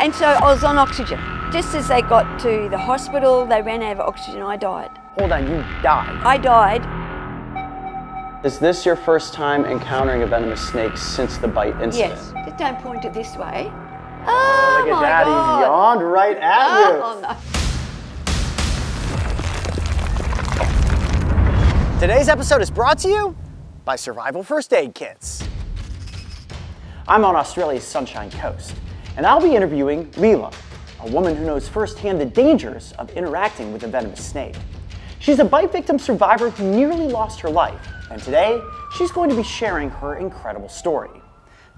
And so I was on oxygen. Just as they got to the hospital, they ran out of oxygen. I died. Hold on, you died. I died. Is this your first time encountering a venomous snake since the bite incident? Yes. Just don't point it this way. Oh, Look oh, at my that, God. he's yawned right at you. Oh, no. Today's episode is brought to you by Survival First Aid Kits. I'm on Australia's Sunshine Coast, and I'll be interviewing Leela, a woman who knows firsthand the dangers of interacting with a venomous snake. She's a bite victim survivor who nearly lost her life, and today she's going to be sharing her incredible story.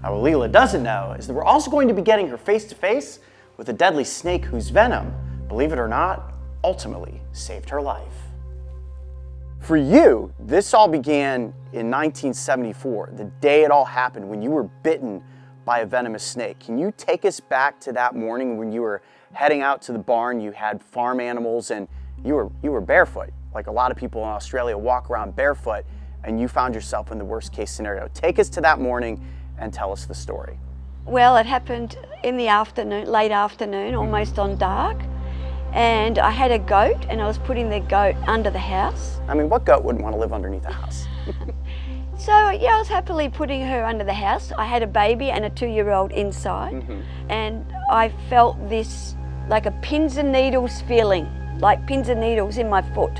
Now, what Leela doesn't know is that we're also going to be getting her face to face with a deadly snake whose venom, believe it or not, ultimately saved her life. For you, this all began in 1974, the day it all happened when you were bitten by a venomous snake. Can you take us back to that morning when you were heading out to the barn, you had farm animals and you were you were barefoot. Like a lot of people in Australia walk around barefoot and you found yourself in the worst case scenario. Take us to that morning and tell us the story. Well, it happened in the afternoon, late afternoon, almost on dark. And I had a goat, and I was putting the goat under the house. I mean, what goat wouldn't want to live underneath a house? So, yeah, I was happily putting her under the house. I had a baby and a two year old inside. And I felt this like a pins and needles feeling, like pins and needles in my foot.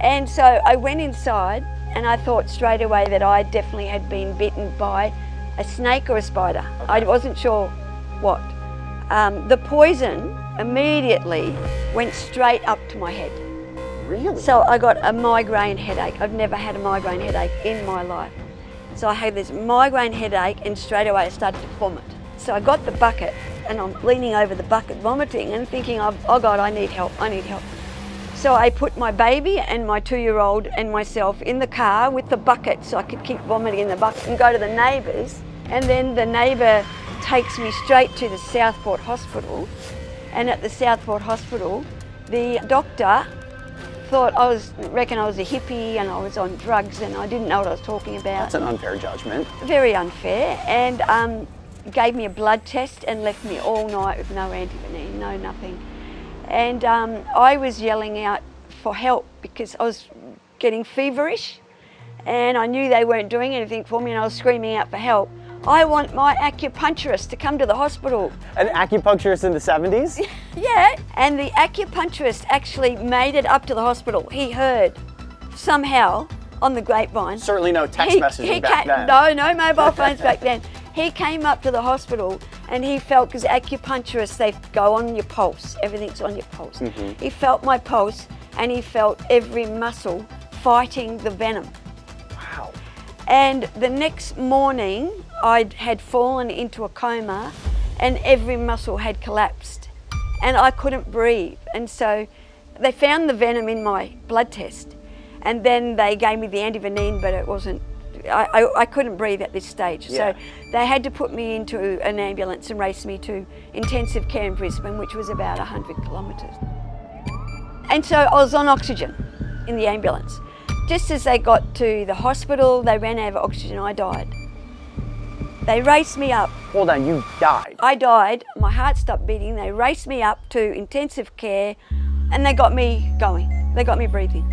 And so I went inside, and I thought straight away that I definitely had been bitten by a snake or a spider. I wasn't sure what. Um, the poison immediately went straight up to my head. Really? So I got a migraine headache. I've never had a migraine headache in my life. So I had this migraine headache and straight away I started to vomit. So I got the bucket and I'm leaning over the bucket vomiting and thinking, oh oh God, I need help, I need help. So I put my baby and my two-year-old and myself in the car with the bucket so I could keep vomiting in the bucket and go to the neighbours. And then the neighbour takes me straight to the Southport Hospital. And at the Southport Hospital, the doctor thought I was, reckon I was a hippie and I was on drugs and I didn't know what I was talking about. That's an unfair judgment. Very unfair. And um, gave me a blood test and left me all night with no antivenin, no nothing. And um, I was yelling out for help because I was getting feverish and I knew they weren't doing anything for me and I was screaming out for help. I want my acupuncturist to come to the hospital. An acupuncturist in the 70s? Yeah, and the acupuncturist actually made it up to the hospital. He heard somehow on the grapevine. Certainly no text messaging back came, then. No, no mobile phones back then. He came up to the hospital and he felt, because acupuncturists, they go on your pulse, everything's on your pulse. Mm-hmm. He felt my pulse and he felt every muscle fighting the venom. Wow. And the next morning, I had fallen into a coma and every muscle had collapsed and I couldn't breathe. And so they found the venom in my blood test and then they gave me the antivenin, but it wasn't, I, I, I couldn't breathe at this stage. Yeah. So they had to put me into an ambulance and race me to intensive care in Brisbane, which was about 100 kilometres. And so I was on oxygen in the ambulance. Just as they got to the hospital, they ran out of oxygen, I died. They raced me up. Hold on, you died. I died, my heart stopped beating. They raced me up to intensive care and they got me going. They got me breathing.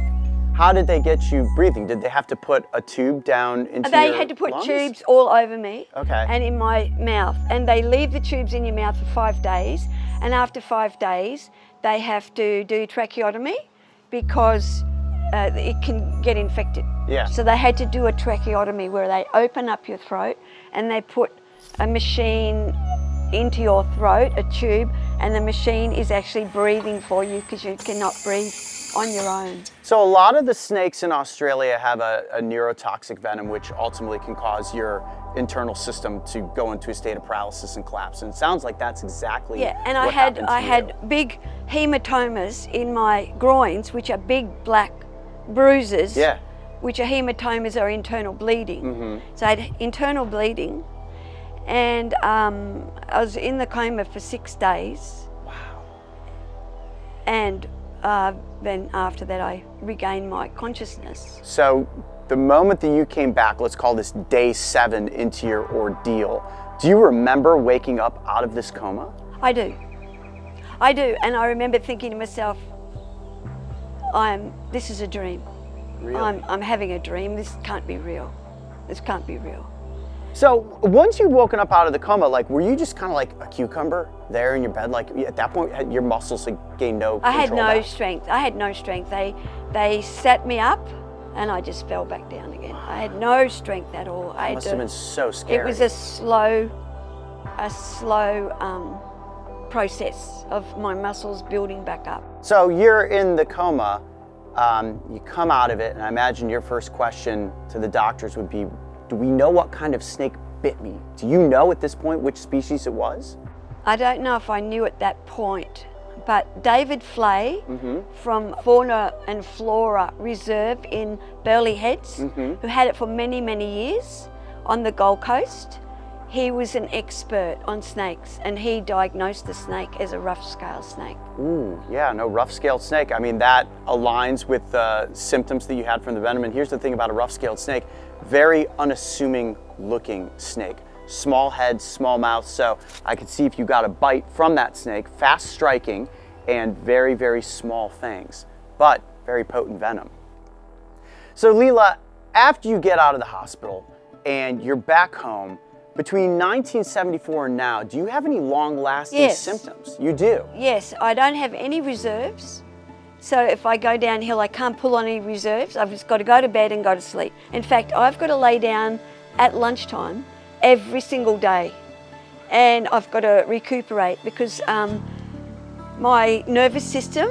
How did they get you breathing? Did they have to put a tube down into They had to put lungs? tubes all over me Okay. and in my mouth. And they leave the tubes in your mouth for five days. And after five days, they have to do tracheotomy because uh, it can get infected. Yeah. So they had to do a tracheotomy where they open up your throat and they put a machine into your throat, a tube, and the machine is actually breathing for you because you cannot breathe on your own. So a lot of the snakes in Australia have a, a neurotoxic venom, which ultimately can cause your internal system to go into a state of paralysis and collapse. And it sounds like that's exactly Yeah, and I had I you. had big hematomas in my groins, which are big black bruises. Yeah. Which are hematomas are internal bleeding. Mm-hmm. So I had internal bleeding, and um, I was in the coma for six days. Wow. And uh, then after that, I regained my consciousness. So the moment that you came back, let's call this day seven into your ordeal, do you remember waking up out of this coma? I do. I do. And I remember thinking to myself, I'm, this is a dream. Really? I'm, I'm having a dream. This can't be real. This can't be real. So once you'd woken up out of the coma, like were you just kind of like a cucumber there in your bed? Like at that point, your muscles had gained no. I had no back? strength. I had no strength. They, they sat me up and I just fell back down again. I had no strength at all. I Must to- have been so scary. It was a slow, a slow um, process of my muscles building back up. So you're in the coma. Um, you come out of it, and I imagine your first question to the doctors would be, "Do we know what kind of snake bit me? Do you know at this point which species it was?" I don't know if I knew at that point, but David Fleay from Fauna and Flora Reserve in Burleigh Heads, who had it for many, many years on the Gold Coast, he was an expert on snakes and he diagnosed the snake as a rough scale snake. Ooh, yeah, no rough-scaled snake. I mean, that aligns with the symptoms that you had from the venom. And here's the thing about a rough-scaled snake: very unassuming-looking snake. Small head, small mouth. So I could see if you got a bite from that snake, fast striking, and very, very small fangs, but very potent venom. So Leela, after you get out of the hospital and you're back home, between 1974 and now, do you have any long-lasting Yes. symptoms? You do. Yes, I don't have any reserves. So if I go downhill, I can't pull on any reserves. I've just got to go to bed and go to sleep. In fact, I've got to lay down at lunchtime every single day. And I've got to recuperate because um, my nervous system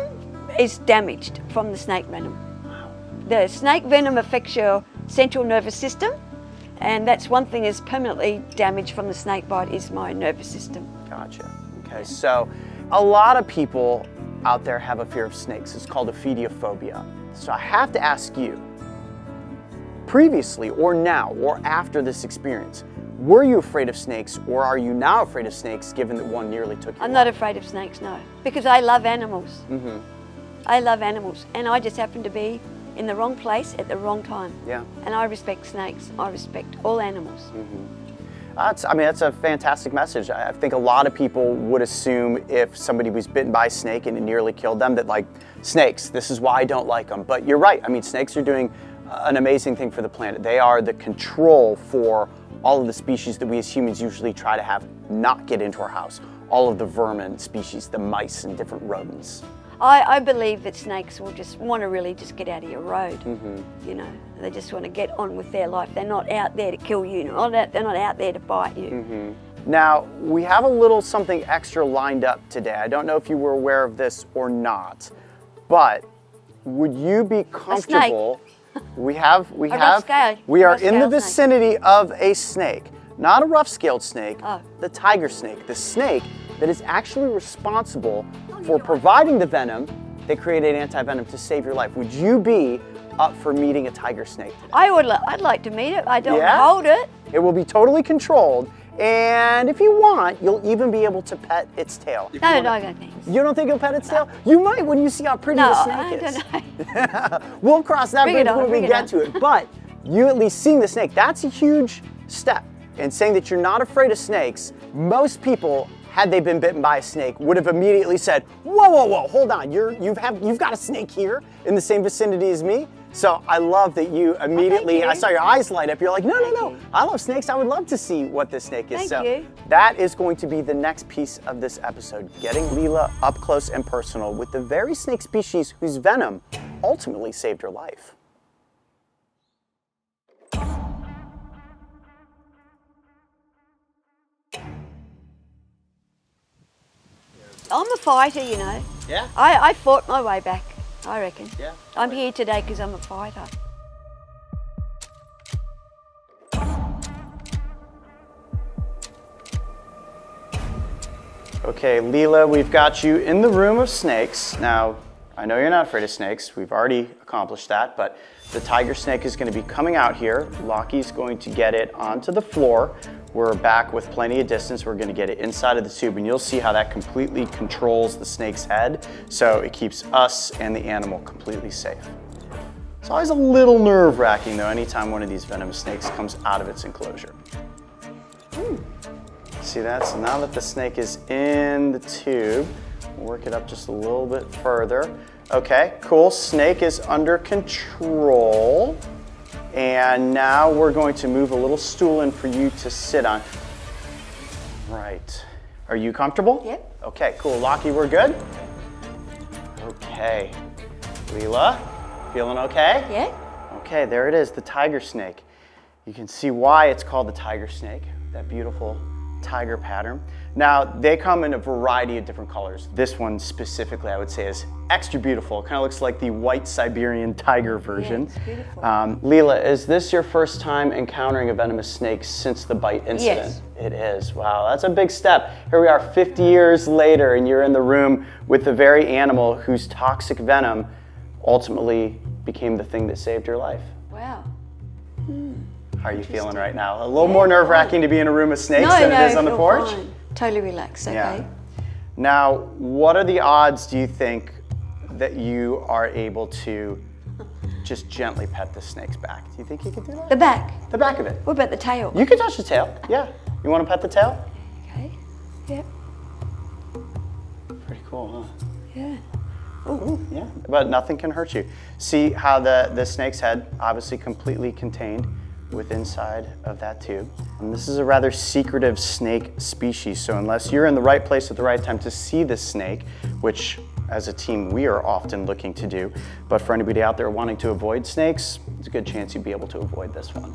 is damaged from the snake venom. The snake venom affects your central nervous system. And that's one thing is permanently damaged from the snake bite is my nervous system. Gotcha. Okay, so a lot of people out there have a fear of snakes. It's called ophidiophobia. So I have to ask you, previously or now or after this experience, were you afraid of snakes or are you now afraid of snakes given that one nearly took your I'm not life? afraid of snakes, no, because I love animals. Mm-hmm. I love animals, and I just happen to be in the wrong place at the wrong time. Yeah. And I respect snakes. I respect all animals. That's, I mean, that's a fantastic message. I I think a lot of people would assume if somebody was bitten by a snake and it nearly killed them, that like snakes, this is why I don't like them. But you're right. I mean, snakes are doing uh, an amazing thing for the planet. They are the control for all of the species that we as humans usually try to have not get into our house. All of the vermin species, the mice and different rodents. I, I believe that snakes will just want to really just get out of your road. Mm-hmm. You know, they just want to get on with their life. They're not out there to kill you. Not out, they're not out there to bite you. Mm-hmm. Now, we have a little something extra lined up today. I don't know if you were aware of this or not, but would you be comfortable? We have, we A have, we are in the scale snake. vicinity of a snake, not a rough-scaled snake, Oh. the tiger snake, the snake that is actually responsible for providing the venom that created anti-venom to save your life. Would you be up for meeting a tiger snake today? I would. Li- I'd like to meet it. I don't Yeah? hold it. It will be totally controlled, and if you want, you'll even be able to pet its tail. If No, you no, wanna- no. You don't think you'll pet its tail? You might when you see how pretty No, the I snake don't is. know. we'll cross that bridge when we get on. to it. But you at least seeing the snake, that's a huge step. And saying that you're not afraid of snakes, most people, had they been bitten by a snake, would have immediately said, whoa, whoa, whoa, hold on, you're, you've, have, you've got a snake here in the same vicinity as me. So I love that you immediately, you. I saw your eyes light up. You're like, no, no, no, you. I love snakes. I would love to see what this snake is. Thank so you. that is going to be the next piece of this episode, getting Leela up close and personal with the very snake species whose venom ultimately saved her life. I'm a fighter, you know. Yeah. I, I fought my way back, I reckon. Yeah. I'm here today because I'm a fighter. Okay, Leela, we've got you in the room of snakes. Now, I know you're not afraid of snakes. We've already accomplished that, but the tiger snake is going to be coming out here. Lockie's going to get it onto the floor. We're back with plenty of distance. We're going to get it inside of the tube, and you'll see how that completely controls the snake's head, so it keeps us and the animal completely safe. It's always a little nerve-wracking, though, anytime one of these venomous snakes comes out of its enclosure. See that? So now that the snake is in the tube, work it up just a little bit further. Okay, cool. Snake is under control. And now we're going to move a little stool in for you to sit on. Right. Are you comfortable? Yep. Okay, cool. Lockie, we're good? Okay. Leela, feeling okay? Yeah? Okay, there it is, the tiger snake. You can see why it's called the tiger snake, that beautiful tiger pattern. Now, they come in a variety of different colors. This one specifically, I would say, is extra beautiful. It kind of looks like the white Siberian tiger version. it's beautiful. Um, Leela, is this your first time encountering a venomous snake since the bite incident? Yes. It is. Wow, that's a big step. Here we are 50 years later, and you're in the room with the very animal whose toxic venom ultimately became the thing that saved your life. Wow. How are you feeling right now? A little more nerve wracking to be in a room of snakes no, than no, it is on the porch? fine. Totally relaxed, okay? Yeah. Now, what are the odds, do you think, that you are able to just gently pet the snake's back? Do you think you could do that? The back. The back of it. What about the tail? You can touch the tail, yeah. You want to pet the tail? Okay. Yep. Pretty cool, huh? Yeah. Ooh, yeah, but nothing can hurt you. See how the, the snake's head, obviously completely contained with inside of that tube. And this is a rather secretive snake species, so unless you're in the right place at the right time to see this snake, which as a team we are often looking to do, but for anybody out there wanting to avoid snakes, it's a good chance you'd be able to avoid this one.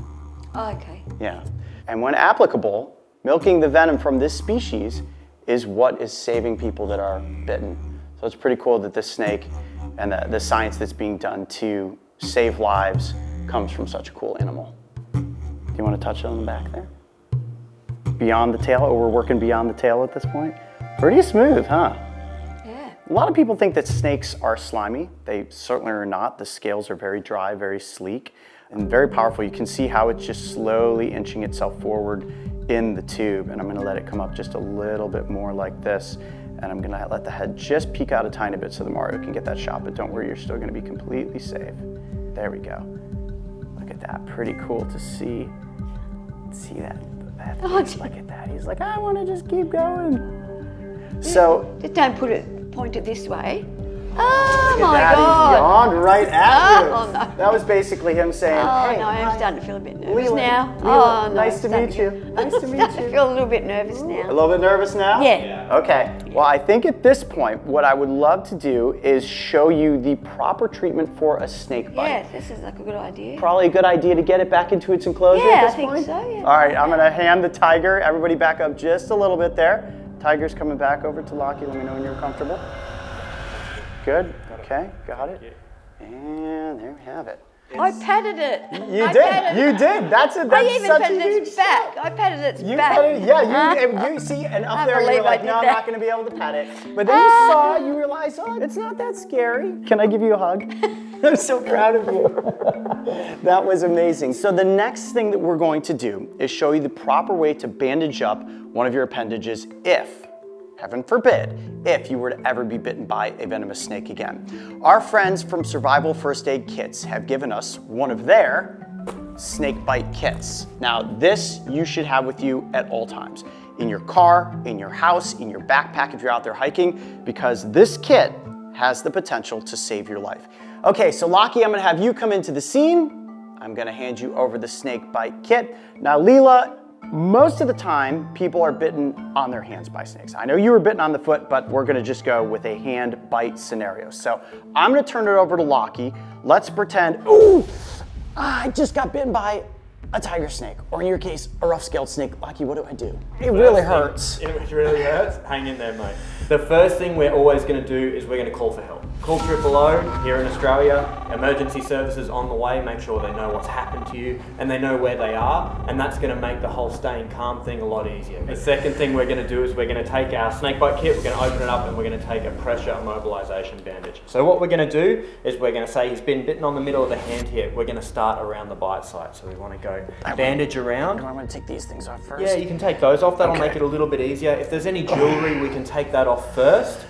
Oh, okay. Yeah. And when applicable, milking the venom from this species is what is saving people that are bitten. So it's pretty cool that this snake and the, the science that's being done to save lives comes from such a cool animal. Do you want to touch it on the back there? Beyond the tail, or we're working beyond the tail at this point? Pretty smooth, huh? Yeah. A lot of people think that snakes are slimy. They certainly are not. The scales are very dry, very sleek, and very powerful. You can see how it's just slowly inching itself forward in the tube. And I'm gonna let it come up just a little bit more like this. And I'm gonna let the head just peek out a tiny bit so the Mario can get that shot, but don't worry, you're still gonna be completely safe. There we go. Look at that, pretty cool to see. See that, that Oh, look at that. He's like, I wanna just keep going. So Just don't put it, point it this way. Oh my that, God. He yawned right at oh. you. Oh, no. That was basically him saying, Oh hey, no, I'm hi. starting to feel a bit nervous Leland, now. Leland, oh no, nice I'm to meet you. Nice to meet you. to feel a little bit nervous now. A little bit nervous now? Yeah. Okay. Well, I think at this point, what I would love to do is show you the proper treatment for a snake bite. Yes, this is like a good idea. Probably a good idea to get it back into its enclosure Yeah, at I think point. so, yeah. All right, I'm gonna hand the tiger. Everybody back up just a little bit there. Tiger's coming back over to Lockie. Let me know when you're comfortable. Good. Okay, got it. And there we have it. I petted it. You I did. You it. did. That's it. I That's even such a patted huge its back. I petted its You back. patted, yeah, you, you see, and up I there you're like, no, I'm not going to be able to pet it. But then you ah. saw, you realized, oh, it's not that scary. Can I give you a hug? I'm so proud of you. that was amazing. So the next thing that we're going to do is show you the proper way to bandage up one of your appendages if, heaven forbid, if you were to ever be bitten by a venomous snake again. Our friends from Survival First Aid Kits have given us one of their snake bite kits. Now, this you should have with you at all times in your car, in your house, in your backpack if you're out there hiking, because this kit has the potential to save your life. Okay, so Lockie, I'm gonna have you come into the scene. I'm gonna hand you over the snake bite kit. Now, Leela, most of the time, people are bitten on their hands by snakes. I know you were bitten on the foot, but we're gonna just go with a hand bite scenario. So I'm gonna turn it over to Lockie. Let's pretend, ooh, I just got bitten by a tiger snake, or in your case, a rough-scaled snake. Lockie, what do I do? It really hurts. It really hurts. Hang in there, mate. The first thing we're always going to do is we're going to call for help. Call Triple O here in Australia. Emergency services on the way. Make sure they know what's happened to you and they know where they are, and that's going to make the whole staying calm thing a lot easier. The second thing we're going to do is we're going to take our snakebite kit. We're going to open it up and we're going to take a pressure immobilization bandage. So what we're going to do is we're going to say he's been bitten on the middle of the hand here. We're going to start around the bite site. So we want to go bandage around. I'm gonna take these things off first. Yeah, you can take those off. That'll Okay. make it a little bit easier. If there's any jewelry, we can take that off first.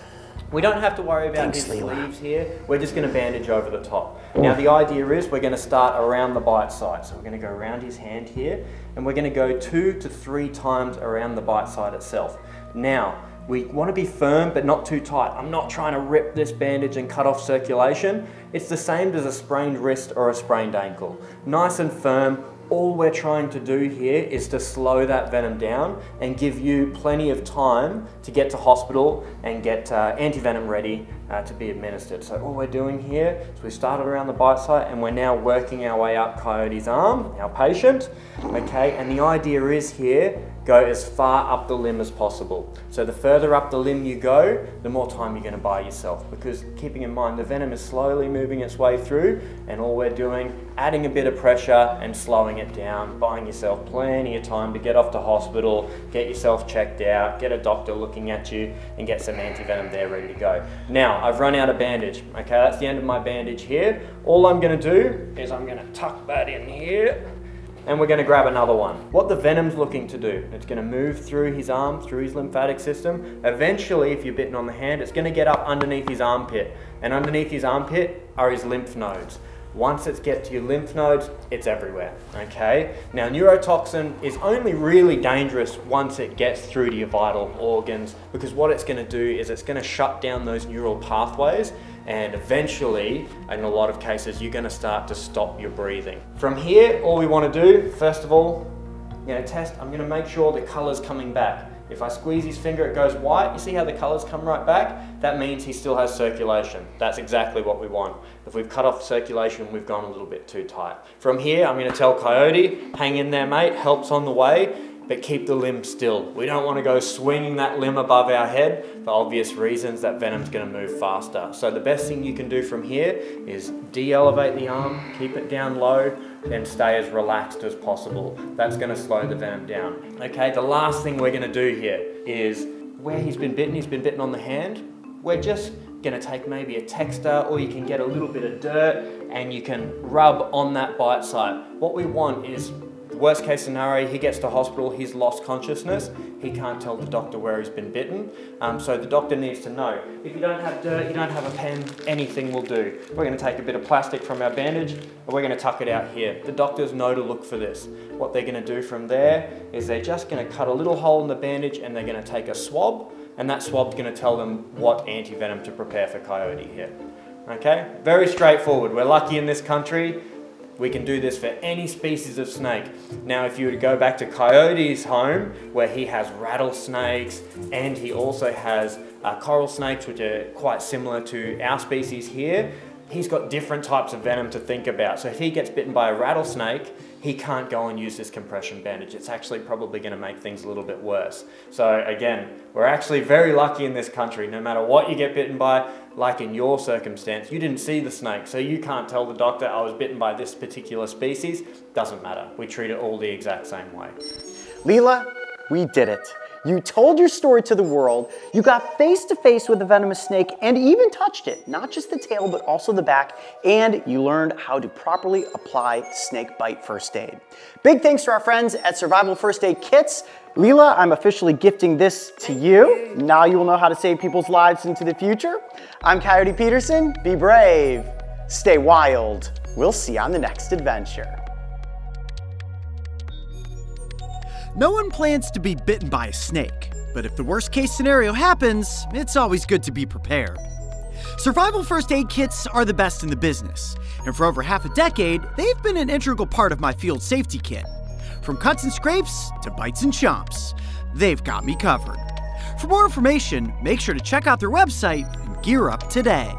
We don't have to worry about Thanks, his Leela. sleeves here. We're just going to bandage over the top. Now the idea is we're going to start around the bite site. So we're going to go around his hand here and we're going to go two to three times around the bite site itself. Now, we want to be firm but not too tight. I'm not trying to rip this bandage and cut off circulation. It's the same as a sprained wrist or a sprained ankle. Nice and firm, all we're trying to do here is to slow that venom down and give you plenty of time to get to hospital and get uh, antivenom ready uh, to be administered. So all we're doing here is we started around the bite site and we're now working our way up Coyote's arm, our patient, okay? And the idea is here, go as far up the limb as possible. So the further up the limb you go, the more time you're gonna buy yourself because keeping in mind the venom is slowly moving its way through and all we're doing, adding a bit of pressure and slowing it down, buying yourself plenty of time to get off to hospital, get yourself checked out, get a doctor looking at you and get some antivenom there ready to go. Now, I've run out of bandage. Okay, that's the end of my bandage here. All I'm gonna do is I'm gonna tuck that in here and we're going to grab another one. What the venom's looking to do, it's going to move through his arm, through his lymphatic system. Eventually, if you're bitten on the hand, it's going to get up underneath his armpit. And underneath his armpit are his lymph nodes. Once it gets to your lymph nodes, it's everywhere, okay? Now, neurotoxin is only really dangerous once it gets through to your vital organs because what it's gonna do is it's gonna shut down those neural pathways and eventually, in a lot of cases, you're gonna start to stop your breathing. From here, all we wanna do, first of all, I'm gonna test, I'm gonna make sure the color's coming back. If I squeeze his finger, it goes white. You see how the colors come right back? That means he still has circulation. That's exactly what we want. If we've cut off circulation, we've gone a little bit too tight. From here, I'm gonna tell Coyote, hang in there, mate, help's on the way, but keep the limb still. We don't wanna go swinging that limb above our head for obvious reasons, that venom's gonna move faster. So the best thing you can do from here is de-elevate the arm, keep it down low, and stay as relaxed as possible. That's gonna slow the venom down. Okay, the last thing we're gonna do here is where he's been bitten, he's been bitten on the hand, we're just gonna take maybe a texter or you can get a little bit of dirt and you can rub on that bite site. What we want is Worst case scenario, he gets to hospital, he's lost consciousness, he can't tell the doctor where he's been bitten, um, so the doctor needs to know. If you don't have dirt, you don't have a pen, anything will do. We're going to take a bit of plastic from our bandage and we're going to tuck it out here. The doctors know to look for this. What they're going to do from there is they're just going to cut a little hole in the bandage and they're going to take a swab and that swab's going to tell them what antivenom to prepare for coyote here. Okay, very straightforward. We're lucky in this country. We can do this for any species of snake. Now, if you were to go back to Coyote's home, where he has rattlesnakes and he also has uh, coral snakes, which are quite similar to our species here, he's got different types of venom to think about. So if he gets bitten by a rattlesnake, he can't go and use this compression bandage. It's actually probably going to make things a little bit worse. So again, we're actually very lucky in this country. No matter what you get bitten by, like in your circumstance, you didn't see the snake, so you can't tell the doctor I was bitten by this particular species. Doesn't matter. We treat it all the exact same way. Leela, we did it. You told your story to the world, you got face to face with a venomous snake and even touched it, not just the tail, but also the back, and you learned how to properly apply snake bite first aid. Big thanks to our friends at Survival First Aid Kits. Leela, I'm officially gifting this to you. Now you will know how to save people's lives into the future. I'm Coyote Peterson. Be brave, stay wild. We'll see you on the next adventure. No one plans to be bitten by a snake, but if the worst case scenario happens, it's always good to be prepared. Survival first aid kits are the best in the business, and for over half a decade, they've been an integral part of my field safety kit. From cuts and scrapes to bites and chomps, they've got me covered. For more information, make sure to check out their website and gear up today.